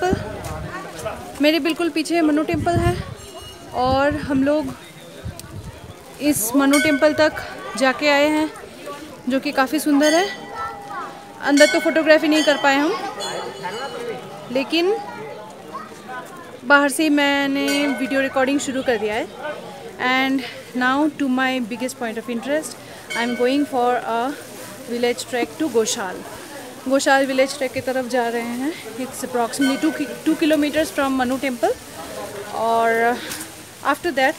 Temple मेरे बिल्कुल पीछे मनु टेंपल है और हम लोग इस मनु टेंपल तक जाके आए हैं, जो कि काफ़ी सुंदर है। अंदर तो फोटोग्राफी नहीं कर पाए हम, लेकिन बाहर से मैंने वीडियो रिकॉर्डिंग शुरू कर दिया है। And now to my biggest point of interest I am going for a village track to Goshal Goshal village track की तरफ़ जा रहे हैं। It's approximately two two kilometers from Manu temple और after that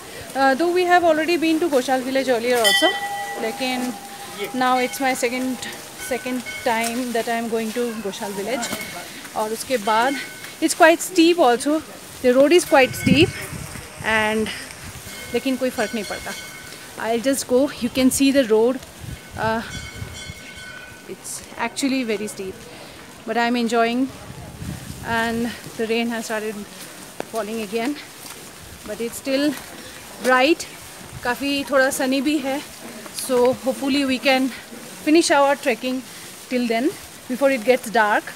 though we have already been to Goshal village earlier also लेकिन now it's my second second time that I am going to Goshal village और उसके बाद it's quite steep also the road is quite steep and लेकिन कोई फ़र्क नहीं पड़ता। I just go you can see the road it's actually very steep but I'm enjoying and the rain has started falling again but it's still bright काफ़ी थोड़ा सनी भी है so hopefully we can finish our trekking till then before it gets dark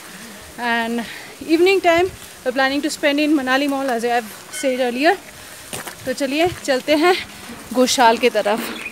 and evening time we're planning to spend in Manali Mall as I have said earlier तो चलिए चलते हैं गोशाल की तरफ़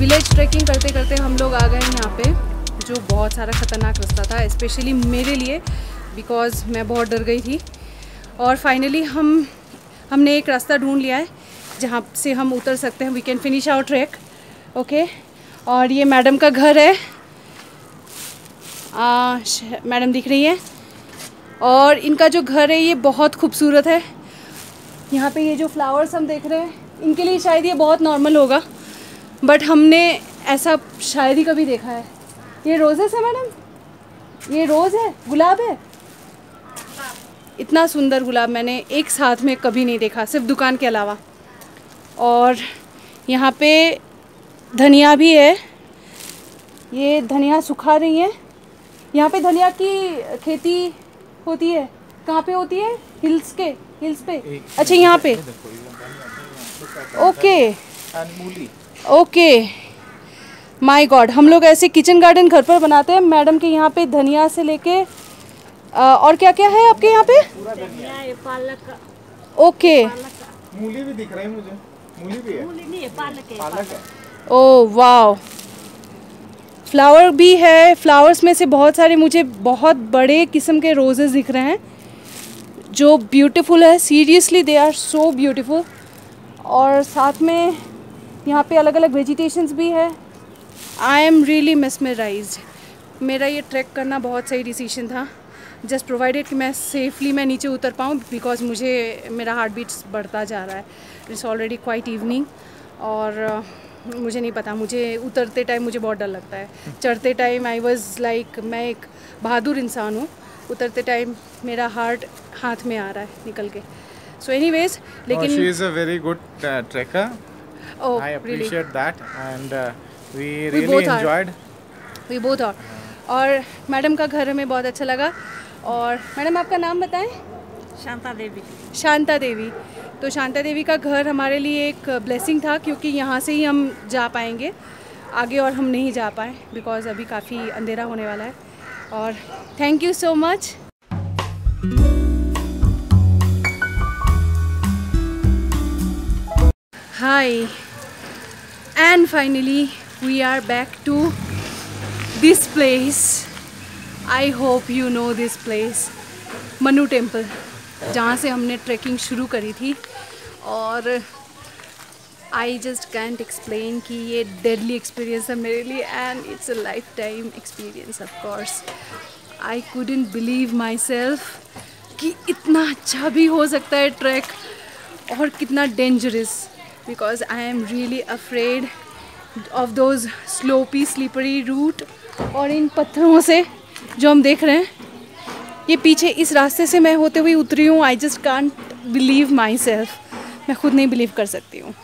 विलेज ट्रैकिंग करते करते हम लोग आ गए यहाँ पे जो बहुत सारा ख़तरनाक रास्ता था स्पेशली मेरे लिए बिकॉज़ मैं बहुत डर गई थी। और फाइनली हम हमने एक रास्ता ढूंढ लिया है जहाँ से हम उतर सकते हैं we can finish our track okay और ये मैडम का घर है। आ, मैडम दिख रही है। और इनका जो घर है ये बहुत खूबसूरत है। यहाँ पे ये जो फ्लावर्स हम देख रहे हैं इनके लिए शायद ये बहुत नॉर्मल होगा। बट हमने ऐसा शायद ही कभी देखा है। ये रोजेस है मैडम? ये रोज़ है? गुलाब है? इतना सुंदर गुलाब मैंने एक साथ में कभी नहीं देखा सिर्फ़ दुकान के अलावा। और यहाँ पे धनिया भी है। ये धनिया सुखा रही है। यहाँ पे धनिया की खेती होती है। कहाँ पे होती है? हिल्स के हिल्स पे। अच्छा यहाँ पे। ओके। ओके। माय गॉड हम लोग ऐसे किचन गार्डन घर पर बनाते हैं। मैडम के यहाँ पे धनिया से लेके और क्या क्या है आपके यहाँ पे? पालक। ओके। मूली भी दिख रही है मुझे। मूली भी है? मूली नहीं है पालक है पालक है ओ वाओ। फ्लावर भी है। फ्लावर्स में से बहुत सारे मुझे बहुत बड़े किस्म के रोजेज़ दिख रहे हैं जो ब्यूटीफुल है। Seriously they are so beautiful और साथ में यहाँ पे अलग अलग वेजिटेशंस भी है। I am really mesmerized. मेरा ये ट्रैक करना बहुत सही डिसीज़न था। जस्ट प्रोवाइडेड कि मैं सेफली मैं नीचे उतर पाऊँ बिकॉज़ मुझे मेरा हार्ट बीट्स बढ़ता जा रहा है। इट्स ऑलरेडी क्वाइट इवनिंग और मुझे नहीं पता। मुझे उतरते टाइम मुझे बहुत डर लगता है। चढ़ते टाइम आई वॉज़ लाइक मैं एक बहादुर इंसान हूँ। उतरते टाइम मेरा हार्ट हाथ में आ रहा है निकल के। सो एनी वेज लेकिन she is a oh, I appreciate really? that, and uh, we We really both are. enjoyed. We both are और मैडम का घर हमें बहुत अच्छा लगा। और मैडम आपका नाम बताएँ? शांता देवी। शांता देवी। तो शांता देवी का घर हमारे लिए एक ब्लेसिंग था क्योंकि यहाँ से ही हम जा पाएँगे। आगे और हम नहीं जा पाए बिकॉज़ अभी काफ़ी अंधेरा होने वाला है। और thank you so much Hi, and finally, we are back to this place. I hope you know this place Manu temple जहाँ से हमने ट्रैकिंग शुरू करी थी। और आई जस्ट कैंट एक्सप्लेन कि ये डेडली एक्सपीरियंस है मेरे लिए and it's a lifetime experience of course I couldn't believe myself कि इतना अच्छा भी हो सकता है ट्रैक और कितना dangerous because I am really afraid of those sloppy slippery route और इन पत्थरों से जो हम देख रहे हैं, ये पीछे इस रास्ते से मैं होते हुए उतरी हूँ। I just can't believe myself मैं खुद नहीं बिलीव कर सकती हूँ।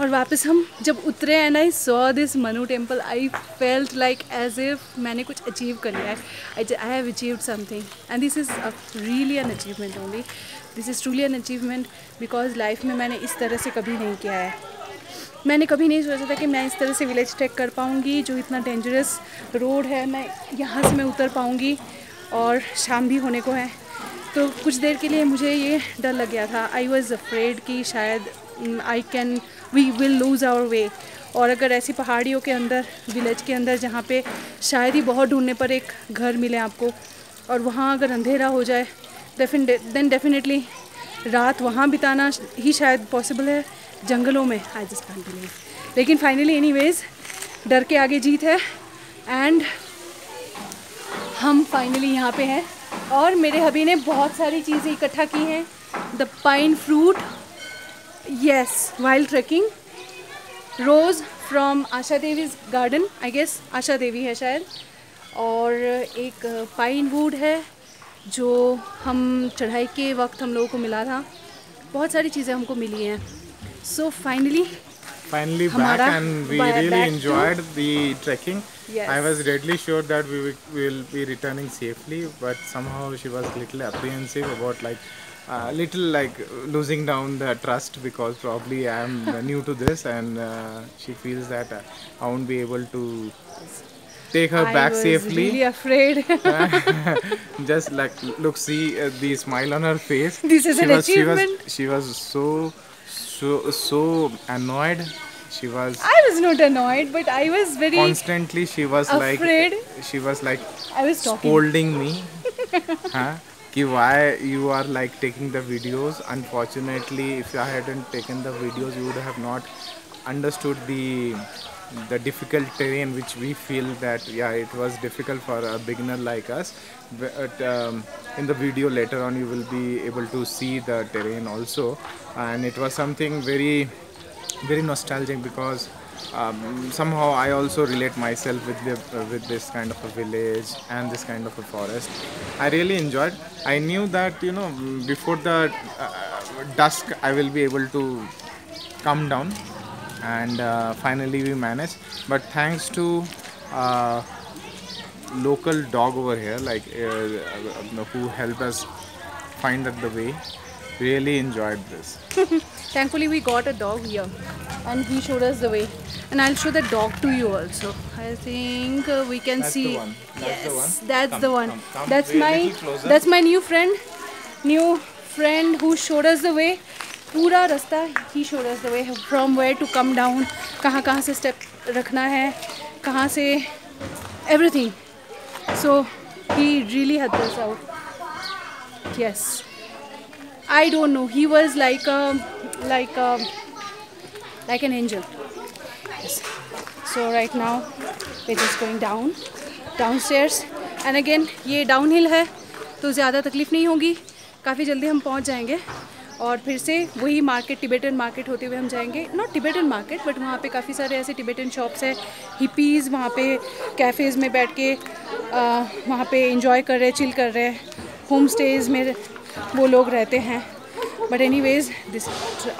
और वापस हम जब उतरे and I saw this Manu temple I felt like as if मैंने कुछ अचीव कर लिया है। I have achieve something and this is really an achievement only this is truly an achievement because life में मैंने इस तरह से कभी नहीं किया है। मैंने कभी नहीं सोचा था कि मैं इस तरह से विलेज ट्रैक कर पाऊँगी, जो इतना डेंजरस रोड है, मैं यहाँ से मैं उतर पाऊँगी और शाम भी होने को है। तो कुछ देर के लिए मुझे ये डर लग गया था। आई वॉज़ अफ्रेड कि शायद I can we will lose our way और अगर ऐसी पहाड़ियों के अंदर विलेज के अंदर, जहाँ पे शायद ही बहुत ढूँढने पर एक घर मिले आपको, और वहाँ अगर अंधेरा हो जाए देन डेफिनेटली रात वहाँ बिताना ही शायद पॉसिबल है, जंगलों में आई जस्ट कांट बिलीव लेकिन फाइनली एनीवेज डर के आगे जीत है एंड हम फाइनली यहाँ पे हैं, और मेरे हबी ने बहुत सारी चीज़ें इकट्ठा की हैं। The pine fruit yes wild trekking rose from Asha Devi garden I guess Asha Devi है शायद, और एक पाइन वुड है जो हम चढ़ाई के वक्त हम लोगों को मिला था बहुत सारी चीज़ें हमको मिली हैं so finally Finally back, and we really enjoyed the trekking. Yes. I was deadly sure that we will be returning safely, but somehow she was little apprehensive about like. Uh, little like losing down the trust because probably I am new to this and uh, she feels that uh, I won't be able to take her I back was safely. really afraid. Just like look see uh, the smile on her face. This is she an was, she achievement. was she was so so so annoyed. She was I was not annoyed but I was very constantly she was like afraid. like she was like I was talking. scolding me. Huh? कि why you are like taking the videos? Unfortunately if I hadn't taken the videos you would have not understood the the difficult terrain which we feel that yeah it was difficult for a beginner like us but um, in the video later on you will be able to see the terrain also and it was something very very nostalgic because um, somehow I also relate myself with the, uh, with this kind of a village and this kind of a forest. I really enjoyed. I knew that you know before the uh, dusk I will be able to come down, and uh, finally we managed. But thanks to uh, local dog over here, like uh, uh, who helped us find out the way, really enjoyed this. Thankfully, we got a dog here, and he showed us the way. And I'll show the dog to you also. I think uh, we can That's see. the one. That's the yes, one. that's Come, the one. come, come that's my that's my new friend, new friend who showed us the way. पूरा रास्ता ही show the way from where to come down कहाँ कहाँ से step रखना है, कहाँ से everything so he really had yes I don't know he was like like like an angel so right now it is going down downstairs and again ये downhill है तो ज़्यादा तकलीफ़ नहीं होगी। काफ़ी जल्दी हम पहुँच जाएँगे। और फिर से वही मार्केट टिबेटन मार्केट होते हुए हम जाएँगे। नॉट टिबेटन मार्केट बट वहाँ पे काफ़ी सारे ऐसे टिबेटन शॉप्स है हिपीज़ वहाँ पे कैफ़ेज़ में बैठ के वहाँ पे इंजॉय कर रहे हैं चिल कर रहे हैं। होम स्टेज में वो लोग रहते हैं। But anyways this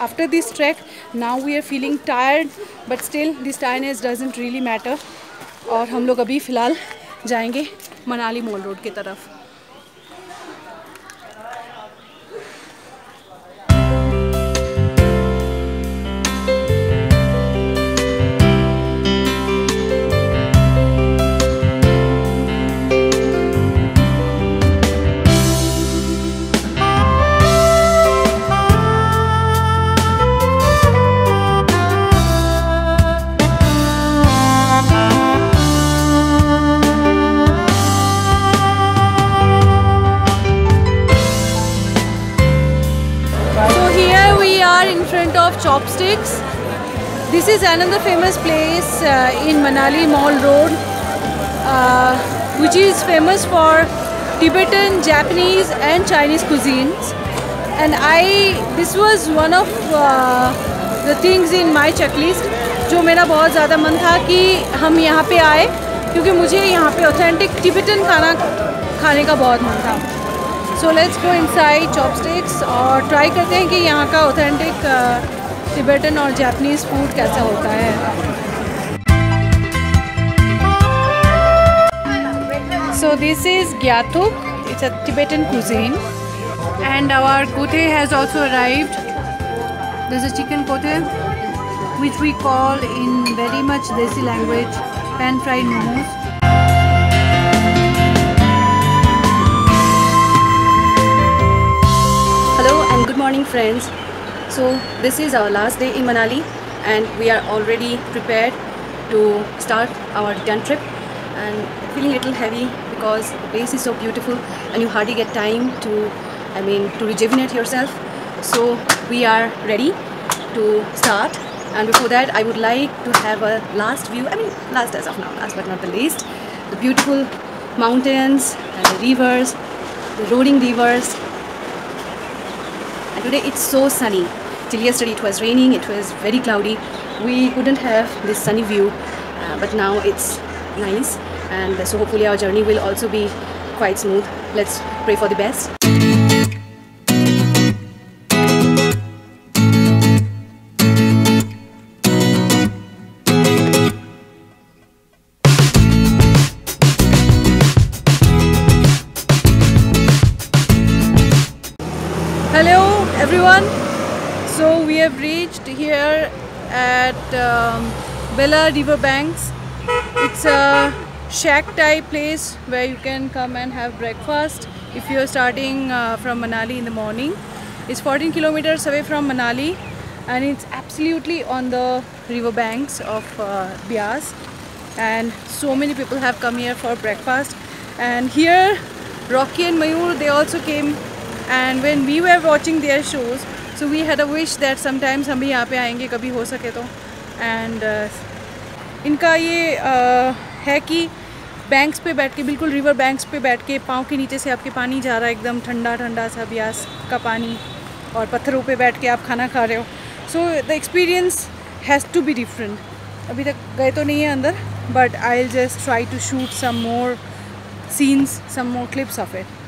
after this track now we are feeling tired but still this tiredness doesn't really matter और हम लोग अभी फ़िलहाल जाएँगे मनाली मॉल रोड की तरफ़। Of Chopsticks. This is another famous place uh, in Manali Mall Road, uh, which is famous for Tibetan, Japanese, and Chinese cuisines. And I, this was one of uh, the things in my checklist, जो मेरा बहुत ज़्यादा मन था कि हम यहाँ पे आए क्योंकि मुझे यहाँ पे ऑथेंटिक टिबेटन खाना खाने का बहुत मन था सो लेट्स गो इनसाइड चॉपस्टिक्स और ट्राई करते हैं कि यहाँ का ऑथेंटिक टिबेटन और जैपनीज फ़ूड कैसा होता है। So this is gyathuk it's a Tibetan cuisine and our kothey has also arrived this is chicken kothey which we call in very much desi language pan fried noodles Hello and good morning, friends. So, this is our last day in Manali, and we are already prepared to start our return trip. And feeling a little heavy because the place is so beautiful, and you hardly get time to, I mean, to rejuvenate yourself. So, we are ready to start. And before that, I would like to have a last view. I mean, last as of now, last but not the least, the beautiful mountains and the rivers, the rolling rivers, today it's so sunny. Till yesterday it was raining, it was very cloudy. We couldn't have this sunny view, uh, but now it's nice. And so hopefully our journey will also be quite smooth. Let's pray for the best. At um, Bella River Banks. It's a shack type place where you can come and have breakfast if you're starting uh, from Manali in the morning. It's 14 kilometers away from Manali and it's absolutely on the river banks of uh, Bias and so many people have come here for breakfast and here Rocky and Mayur they also came and when we were watching their shows so we had a wish that sometimes हम भी यहाँ पे आएँगे कभी हो सके तो। And uh, इनका ये uh, है कि बैंक्स पे बैठ के बिल्कुल रिवर बैंक्स पे बैठ के पाँव के नीचे से आपके पानी जा रहा है एकदम ठंडा ठंडा सा ब्यास का पानी और पत्थरों पे बैठ के आप खाना खा रहे हो। So the experience has to be different अभी तक गए तो नहीं है अंदर but I just try to shoot some more scenes some more clips of it.